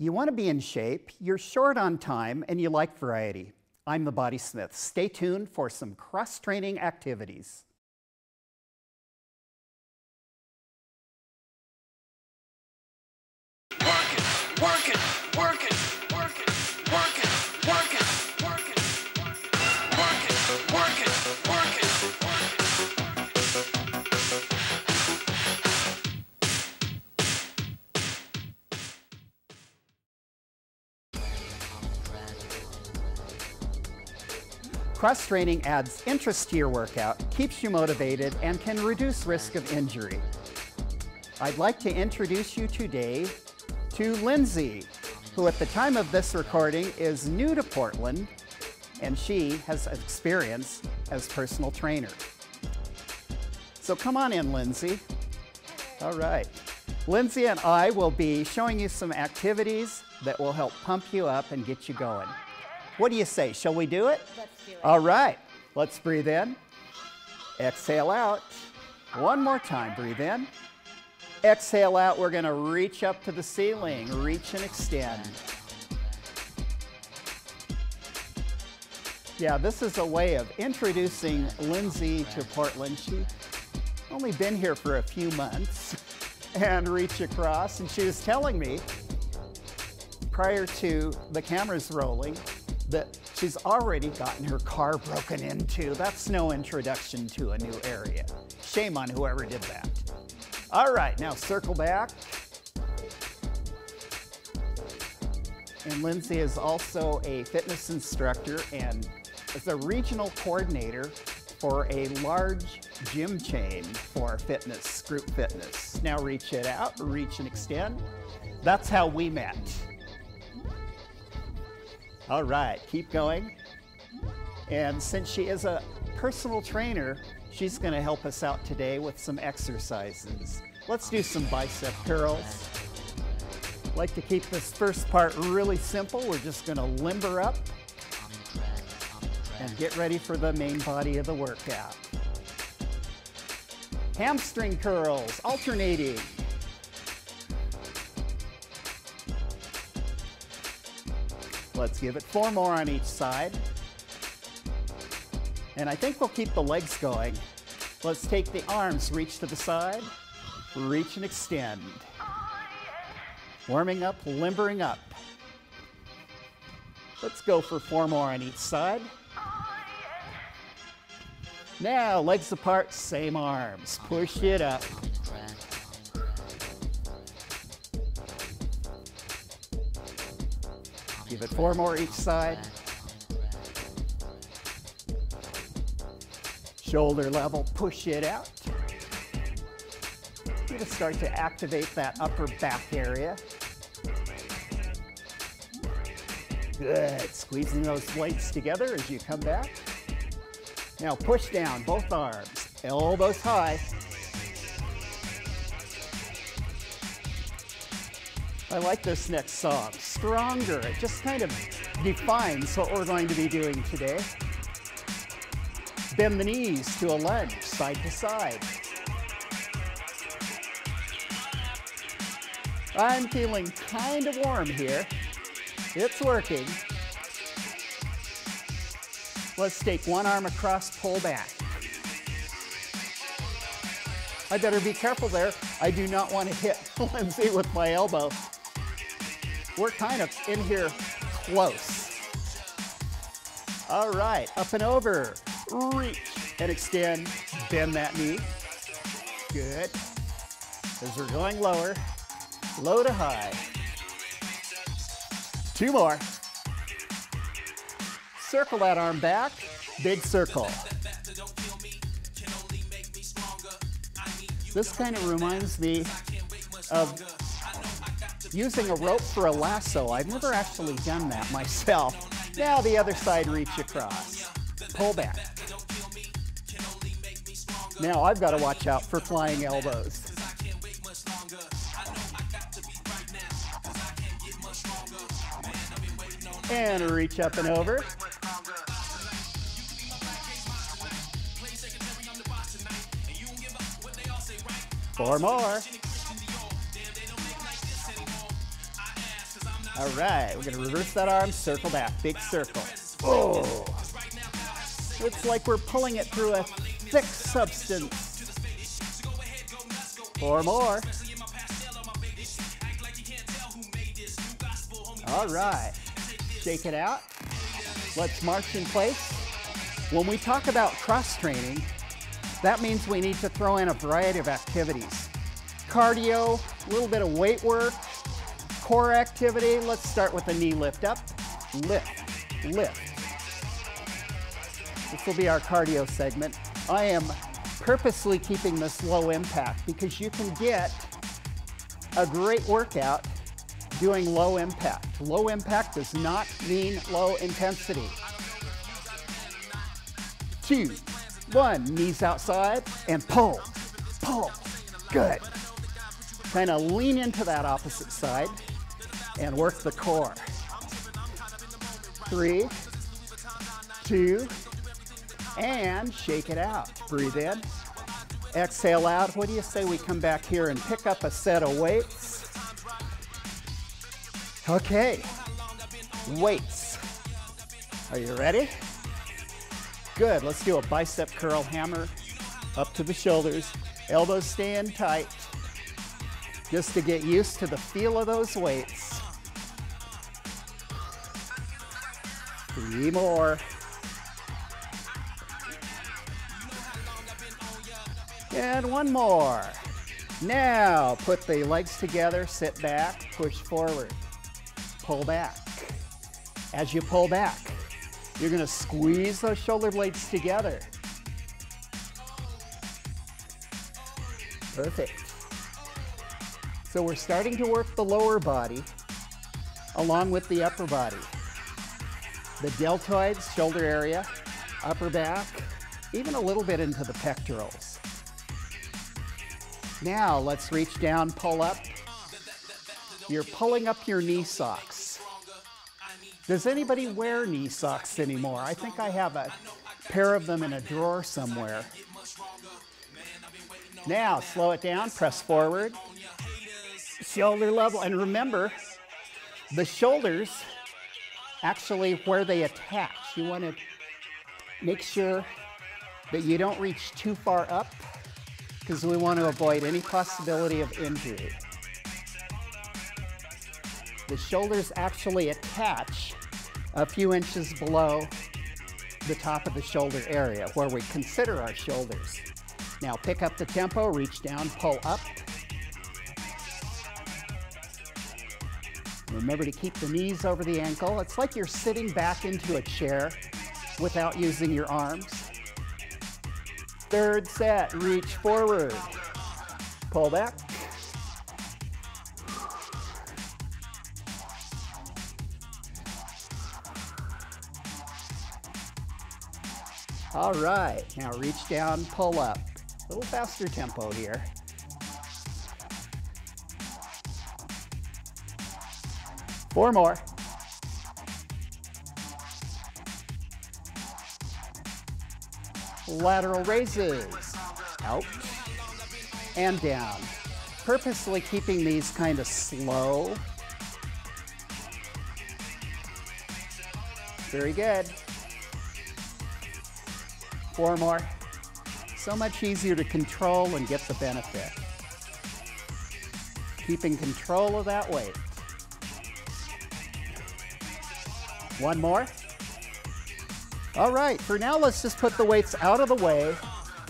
You want to be in shape, you're short on time, and you like variety. I'm the Body Smith. Stay tuned for some cross training activities. Cross training adds interest to your workout, keeps you motivated, and can reduce risk of injury. I'd like to introduce you today to Lindsay, who at the time of this recording is new to Portland, and she has experience as personal trainer. So come on in, Lindsay. All right. Lindsay and I will be showing you some activities that will help pump you up and get you going. What do you say? Shall we do it? Let's do it. All right. Let's breathe in. Exhale out. One more time. Breathe in. Exhale out. We're going to reach up to the ceiling. Reach and extend. Yeah, this is a way of introducing Lindsay to Portland. She only been here for a few months and reach across and she was telling me prior to the cameras rolling that she's already gotten her car broken into. That's no introduction to a new area. Shame on whoever did that. All right, now circle back. And Lindsay is also a fitness instructor and is a regional coordinator for a large gym chain for fitness, group fitness. Now reach it out, reach and extend. That's how we met. All right, keep going. And since she is a personal trainer, she's going to help us out today with some exercises. Let's do some bicep curls. Like to keep this first part really simple. We're just going to limber up and get ready for the main body of the workout. Hamstring curls, alternating. Let's give it four more on each side. And I think we'll keep the legs going. Let's take the arms, reach to the side, reach and extend. Warming up, limbering up. Let's go for four more on each side. Now, legs apart, same arms. Push it up. It four more each side. Shoulder level, push it out. You're gonna start to activate that upper back area. Good, squeezing those weights together as you come back. Now push down both arms, elbows high. I like this next song, Stronger. It just kind of defines what we're going to be doing today. Bend the knees to a lunge, side to side. I'm feeling kind of warm here. It's working. Let's take one arm across, pull back. I better be careful there. I do not want to hit Lindsay with my elbow. We're kind of in here close. All right, up and over. Reach and extend. Bend that knee. Good. As we're going lower, low to high. Two more. Circle that arm back. Big circle. This kind of reminds me of using a rope for a lasso. I've never actually done that myself. Now the other side, reach across. Pull back. Now I've got to watch out for flying elbows. And reach up and over. Four more. All right, we're gonna reverse that arm, circle back, big circle. Oh, it's like we're pulling it through a thick substance. Four more. All right, shake it out. Let's march in place. When we talk about cross training, that means we need to throw in a variety of activities. Cardio, a little bit of weight work, core activity. Let's start with a knee lift up, lift, lift. This will be our cardio segment. I am purposely keeping this low impact because you can get a great workout doing low impact. Low impact does not mean low intensity. Two, one, knees outside and pull, pull. Good. Kind of lean into that opposite side and work the core. Three, two, and shake it out. Breathe in. Exhale out. What do you say we come back here and pick up a set of weights? Okay. Weights. Are you ready? Good. Let's do a bicep curl hammer up to the shoulders. Elbows staying tight. Just to get used to the feel of those weights. Three more. And one more. Now put the legs together, sit back, push forward, pull back. As you pull back, you're gonna squeeze those shoulder blades together. Perfect. So we're starting to work the lower body along with the upper body. The deltoids, shoulder area, upper back, even a little bit into the pectorals. Now let's reach down, pull up. You're pulling up your knee socks. Does anybody wear knee socks anymore? I think I have a pair of them in a drawer somewhere. Now slow it down, press forward. Shoulder level, and remember, the shoulders actually where they attach. You want to make sure that you don't reach too far up because we want to avoid any possibility of injury. The shoulders actually attach a few inches below the top of the shoulder area where we consider our shoulders. Now pick up the tempo, reach down, pull up. Remember to keep the knees over the ankle. It's like you're sitting back into a chair without using your arms. Third set, reach forward. Pull back. All right, now reach down, pull up. A little faster tempo here. Four more. Lateral raises. Out and down. Purposely keeping these kind of slow. Very good. Four more. So much easier to control and get the benefit. Keeping control of that weight. One more. All right, for now, let's just put the weights out of the way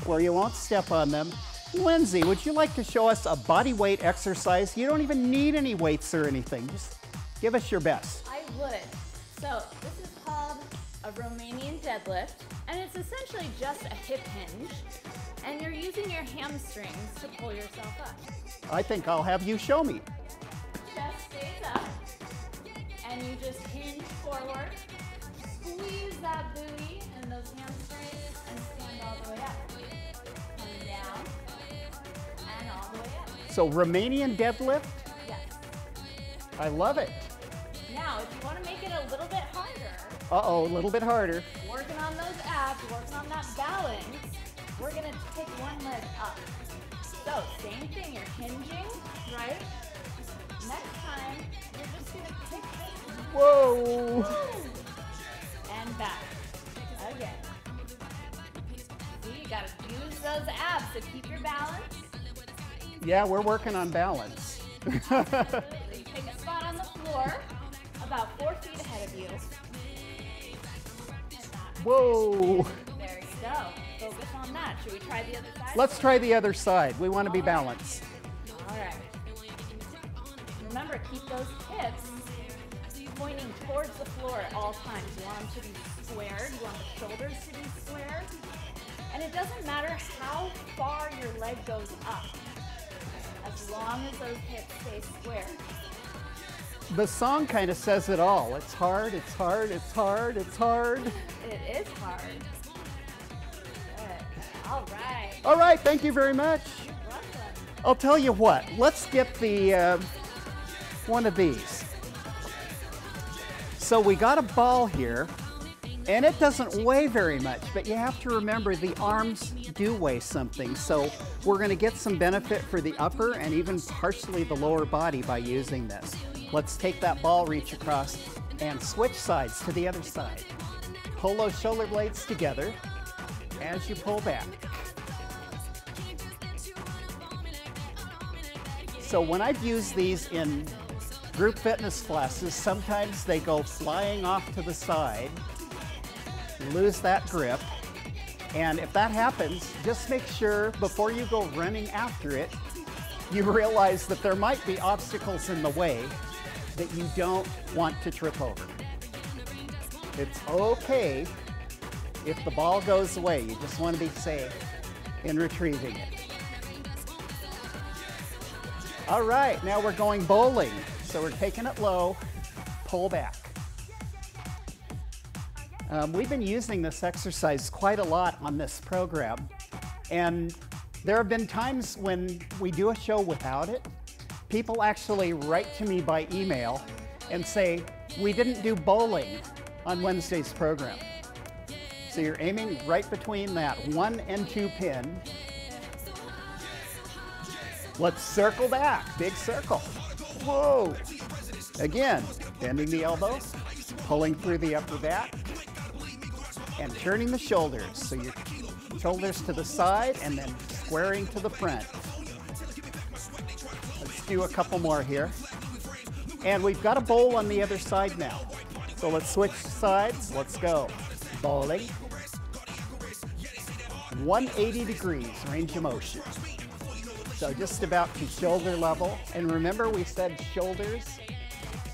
where you won't step on them. Lindsay, would you like to show us a body weight exercise? You don't even need any weights or anything. Just give us your best. I would. So this is called a Romanian deadlift, and it's essentially just a hip hinge, and you're using your hamstrings to pull yourself up. I think I'll have you show me. Chest stays up, and you just hinge forward, squeeze that booty and those hamstrings, and stand all the way up. Down, and all the way up. So Romanian deadlift, Yes. I love it. Now, if you want to make it a little bit harder, Uh-oh, a little bit harder. working on those abs, working on that balance, we're gonna take one leg up. So, same thing, you're hinging, right? Next time, you're just gonna kick this Whoa! and back. Again. See, you gotta use those abs to keep your balance. Yeah, we're working on balance. So you pick a spot on the floor, about four feet ahead of you. Whoa! There you go. Focus on that. Should we try the other side? Let's try the other side. We want to be balanced. All right. Remember, keep those hips pointing towards the floor at all times. You want them to be squared. You want the shoulders to be squared. And it doesn't matter how far your leg goes up, as long as those hips stay square. The song kind of says it all. It's hard, it's hard, it's hard, it's hard. It is hard. Good. All right. All right, thank you very much. I'll tell you what, let's get the uh, one of these. So we got a ball here, and it doesn't weigh very much, but you have to remember the arms do weigh something. So we're going to get some benefit for the upper and even partially the lower body by using this. Let's take that ball, reach across, and switch sides to the other side. Pull those shoulder blades together as you pull back. So when I've used these in group fitness classes, sometimes they go flying off to the side, lose that grip. And if that happens, just make sure before you go running after it, you realize that there might be obstacles in the way that you don't want to trip over. It's okay if the ball goes away. You just want to be safe in retrieving it. All right, now we're going bowling. So we're taking it low, pull back. Um, we've been using this exercise quite a lot on this program. And there have been times when we do a show without it. People actually write to me by email and say, We didn't do bowling on Wednesday's program. So you're aiming right between that one and two pin. Let's circle back, big circle. Whoa. Again, bending the elbow, pulling through the upper back, and turning the shoulders. So your shoulders to the side and then squaring to the front. Let's do a couple more here. And we've got a bowl on the other side now. So let's switch sides. Let's go. Bowling. 180 degrees range of motion. So just about to shoulder level. And remember we said shoulders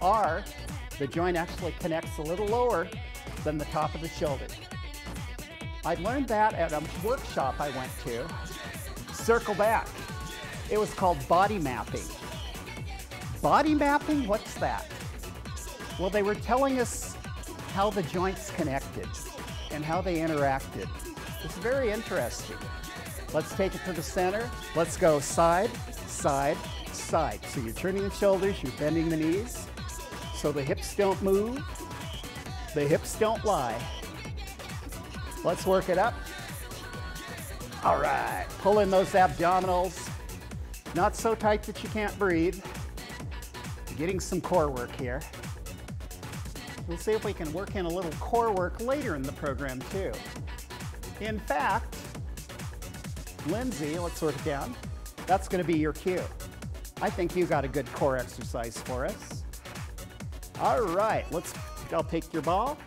are, the joint actually connects a little lower than the top of the shoulder. I learned that at a workshop I went to. Circle back. It was called body mapping. Body mapping, what's that? Well, they were telling us how the joints connected and how they interacted. It's very interesting. Let's take it to the center. Let's go side, side, side. So you're turning the shoulders, you're bending the knees, so the hips don't move, the hips don't lie. Let's work it up. All right, pull in those abdominals. Not so tight that you can't breathe. Getting some core work here. We'll see if we can work in a little core work later in the program too. In fact, Lindsay, let's work it down. That's going to be your cue. I think you got a good core exercise for us. All right, let's. I'll take your ball.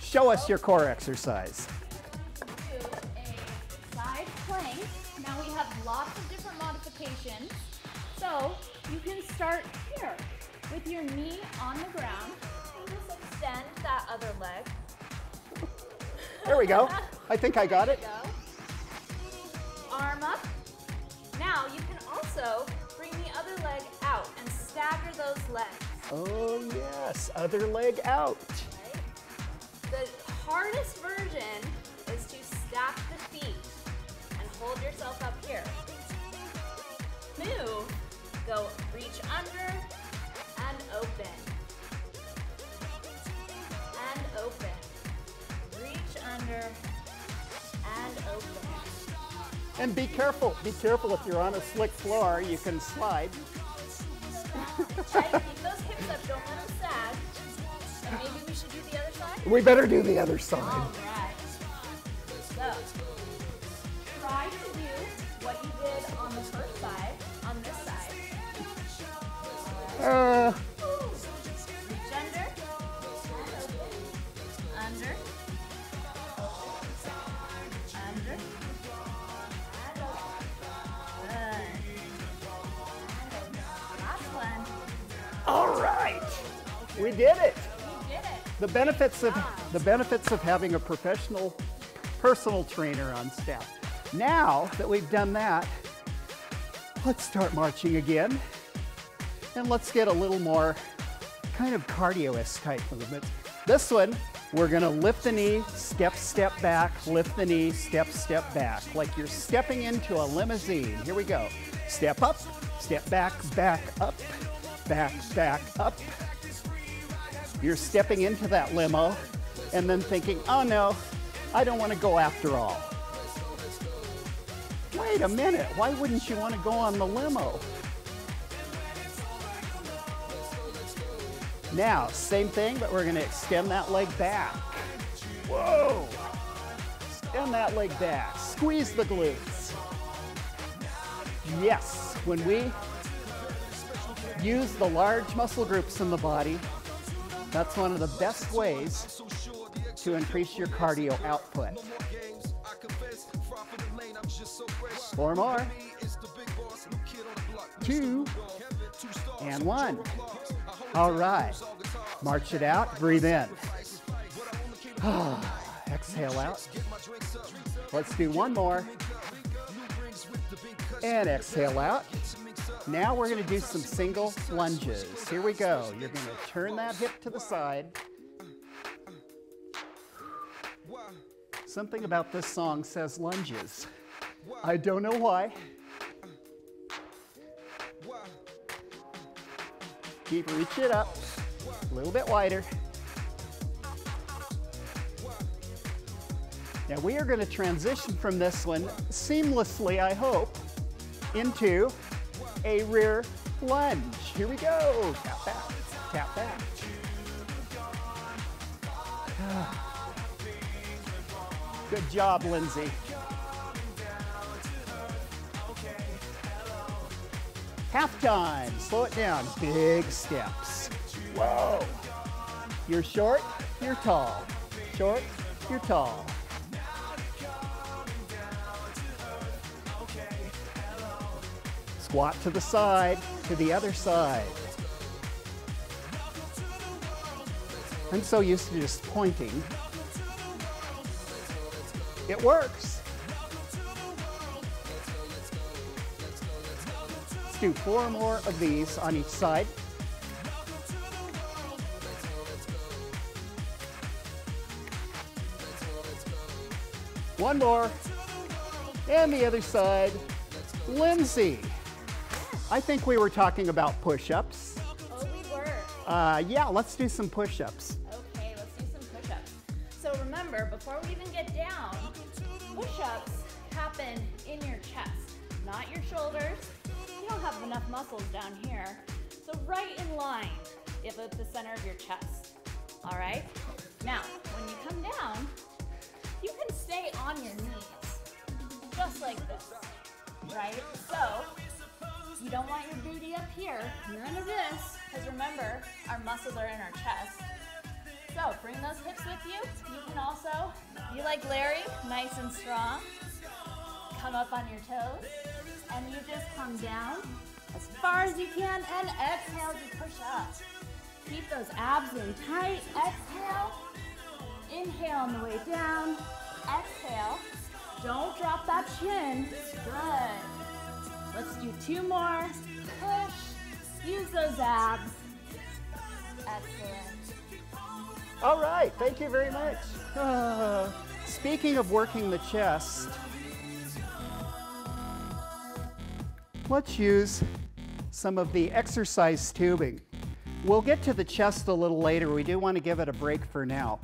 Show us your core exercise. do a side plank. Now we have lots of different modifications. So you can start here with your knee on the ground and just extend that other leg. There we go. I think I got it. Arm up. Now you can also bring the other leg out and stagger those legs. Oh yes, other leg out. right? The hardest version is to stack the feet and hold yourself up here. Move, go reach under and open. And open. Reach under and open. And be careful. Be careful if you're on a slick floor, you can slide. Try to keep those hips up. Don't let them sag. And maybe we should do the other side. We better do the other side. All right. So, try to do what you did on the first side, on this side. Uh, We did it. You did it. The benefits of ah. the benefits of having a professional personal trainer on staff. Now that we've done that, let's start marching again. And let's get a little more kind of cardio-esque type movements. This one, we're gonna lift the knee, step, step back, lift the knee, step, step back, like you're stepping into a limousine. Here we go. Step up, step back, back up, back, back up. You're stepping into that limo and then thinking, oh no, I don't want to go after all. Wait a minute, why wouldn't you want to go on the limo? Now, same thing, but we're going to extend that leg back. Whoa! Extend that leg back. Squeeze the glutes. Yes, when we use the large muscle groups in the body, that's one of the best ways to increase your cardio output. Four more. Two. And one. All right. March it out. Breathe in. Exhale out. Let's do one more. And exhale out. Now we're going to do some single lunges. Here we go. You're going to turn that hip to the side. Something about this song says lunges. I don't know why. Keep reaching it up. A little bit wider. Now we are going to transition from this one seamlessly, I hope, into a rear lunge. Here we go. Tap back, tap back. Good job, Lindsay. Half time. Slow it down. Big steps. Whoa. You're short, you're tall. Short, you're tall. Squat to the side, to the other side. I'm so used to just pointing. It works. Let's do four more of these on each side. One more. And the other side. Lindsay, I think we were talking about push-ups. Oh, we were. Uh, yeah, let's do some push-ups. Okay, let's do some push-ups. So remember, before we even get down, push-ups happen in your chest, not your shoulders. You don't have enough muscles down here. So right in line if at the center of your chest. All right? Now, when you come down, you can stay on your knees, just like this, right? So, you don't want your booty up here, none of this, because remember, our muscles are in our chest. So bring those hips with you. You can also you like Larry, nice and strong. Come up on your toes, and you just come down as far as you can, and exhale, you push up. Keep those abs in tight. Exhale. Inhale on the way down. Exhale. Don't drop that chin. Good. Let's do two more. Push. Use those abs. Excellent. All right, thank you very much. Uh, speaking of working the chest, let's use some of the exercise tubing. We'll get to the chest a little later. We do want to give it a break for now.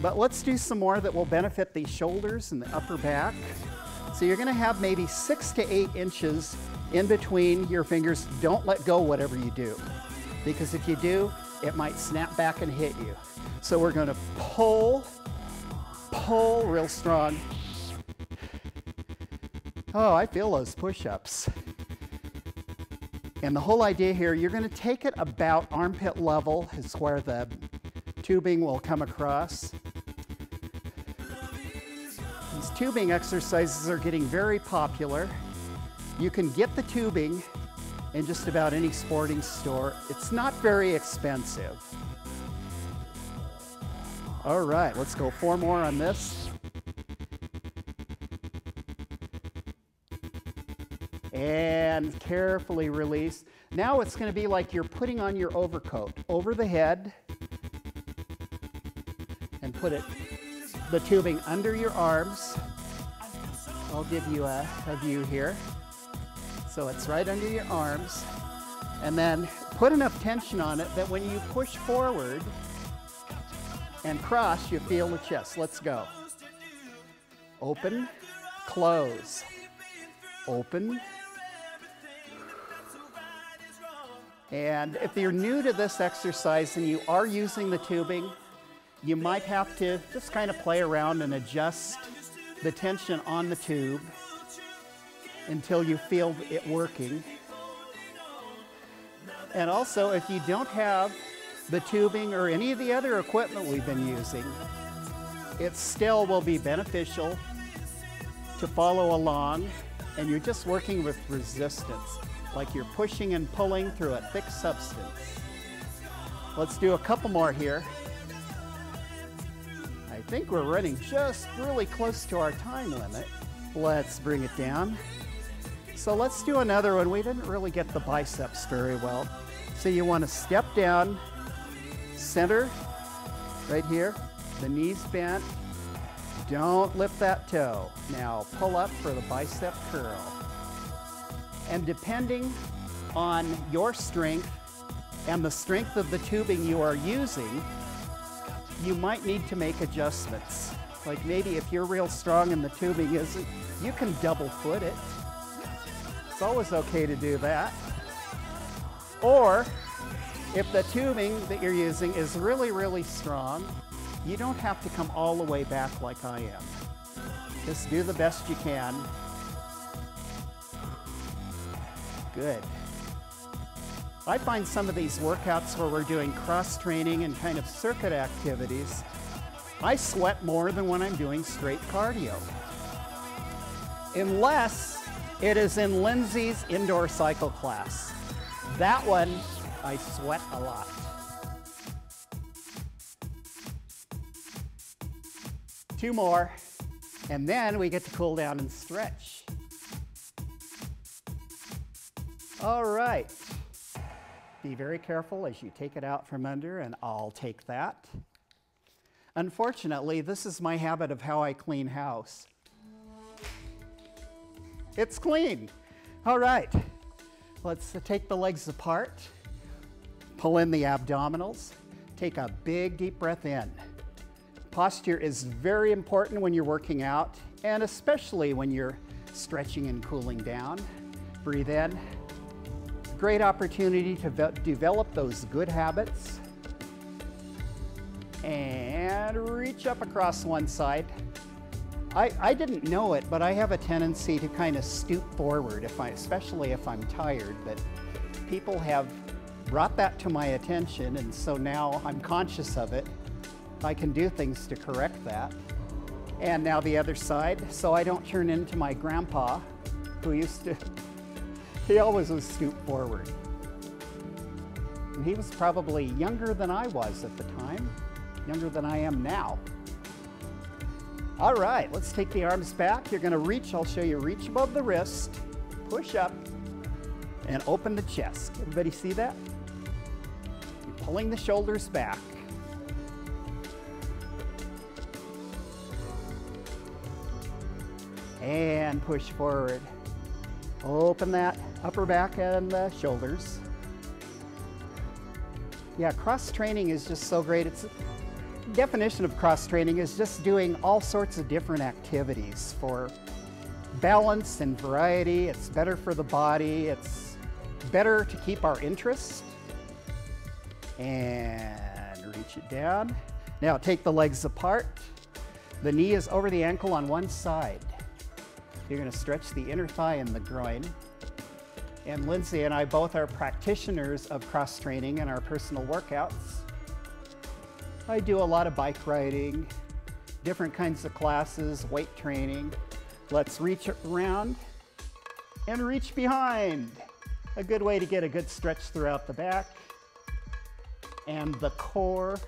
But let's do some more that will benefit the shoulders and the upper back. So you're to have maybe six to eight inches in between your fingers. Don't let go whatever you do. because if you do, it might snap back and hit you. So we're gonna pull, pull real strong. Oh, I feel those push-ups. And the whole idea here, you're gonna take it about armpit level is where the tubing will come across. Tubing exercises are getting very popular. You can get the tubing in just about any sporting store. It's not very expensive. All right, let's go four more on this. And carefully release. Now it's going to be like you're putting on your overcoat over the head and put it the tubing under your arms. I'll give you a, a view here. So it's right under your arms. And then put enough tension on it that when you push forward and cross, you feel the chest. Let's go. Open, close. Open. And if you're new to this exercise and you are using the tubing, you might have to just kind of play around and adjust the tension on the tube until you feel it working. And also, if you don't have the tubing or any of the other equipment we've been using, it still will be beneficial to follow along and you're just working with resistance, like you're pushing and pulling through a thick substance. Let's do a couple more here. I think we're running just really close to our time limit. Let's bring it down. So let's do another one. We didn't really get the biceps very well. So you want to step down, center, right here, the knees bent. Don't lift that toe. Now pull up for the bicep curl. And depending on your strength and the strength of the tubing you are using, you might need to make adjustments. Like maybe if you're real strong and the tubing isn't, you can double foot it. It's always okay to do that. Or if the tubing that you're using is really, really strong, you don't have to come all the way back like I am. Just do the best you can. Good. I find some of these workouts where we're doing cross training and kind of circuit activities, I sweat more than when I'm doing straight cardio. Unless it is in Lindsay's indoor cycle class. That one, I sweat a lot. Two more, and then we get to cool down and stretch. All right. Be very careful as you take it out from under, and I'll take that. Unfortunately, this is my habit of how I clean house. It's clean. All right. Let's take the legs apart. Pull in the abdominals. Take a big deep breath in. Posture is very important when you're working out, and especially when you're stretching and cooling down. Breathe in. Great opportunity to ve- develop those good habits. And reach up across one side. I, I didn't know it, but I have a tendency to kind of stoop forward, if I, especially if I'm tired. But people have brought that to my attention, and so now I'm conscious of it. I can do things to correct that. And now the other side, so I don't turn into my grandpa, who used to, he always was stoop forward. And he was probably younger than I was at the time, younger than I am now. All right, let's take the arms back. You're gonna reach, I'll show you, reach above the wrist, push up, and open the chest. Everybody see that? You're pulling the shoulders back. And push forward. Open that upper back and the shoulders. Yeah, cross training is just so great. It's definition of cross training is just doing all sorts of different activities for balance and variety. It's better for the body. It's better to keep our interest And reach it down. Now take the legs apart. The knee is over the ankle on one side. You're going to stretch the inner thigh and the groin. And Lindsay and I both are practitioners of cross training in our personal workouts. I do a lot of bike riding, different kinds of classes, weight training. Let's reach around and reach behind. A good way to get a good stretch throughout the back and the core.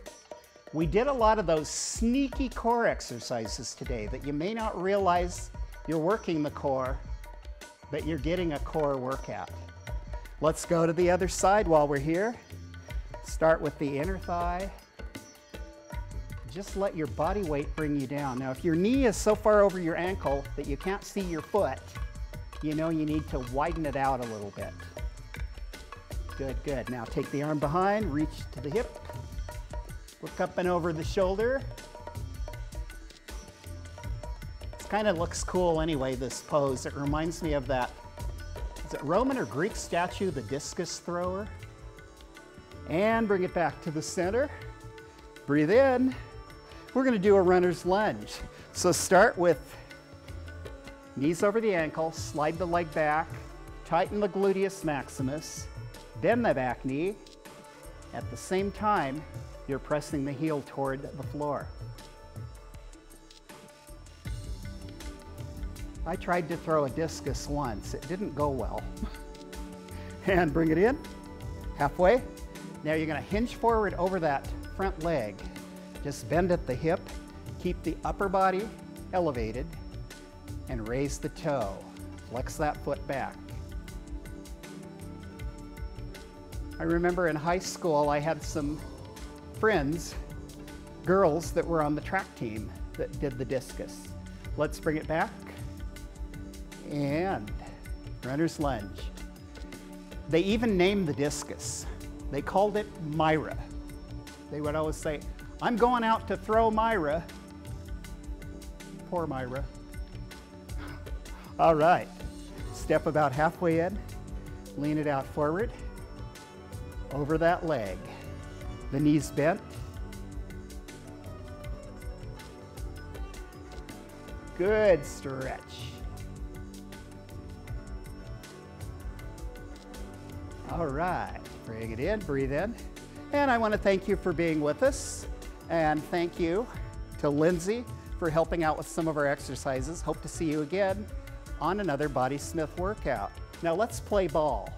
We did a lot of those sneaky core exercises today that you may not realize you're working the core, but you're getting a core workout. Let's go to the other side while we're here. Start with the inner thigh. Just let your body weight bring you down. Now, if your knee is so far over your ankle that you can't see your foot, you know you need to widen it out a little bit. Good, good. Now take the arm behind, reach to the hip, look up and over the shoulder. Kind of looks cool anyway, this pose. It reminds me of that, is it Roman or Greek statue, the discus thrower? And bring it back to the center. Breathe in. We're going to do a runner's lunge. So start with knees over the ankle, slide the leg back, tighten the gluteus maximus, bend the back knee. At the same time, you're pressing the heel toward the floor. I tried to throw a discus once. It didn't go well. and bring it in, halfway. Now you're gonna hinge forward over that front leg. Just bend at the hip, keep the upper body elevated, and raise the toe. Flex that foot back. I remember in high school I had some friends, girls that were on the track team that did the discus. Let's bring it back. And runner's lunge. They even named the discus. They called it Myra. They would always say, I'm going out to throw Myra. Poor Myra. All right. Step about halfway in, lean it out forward, over that leg. The knees bent. Good stretch. All right, bring it in, breathe in. And I want to thank you for being with us. And thank you to Lindsay for helping out with some of our exercises. Hope to see you again on another Body Smith workout. Now let's play ball.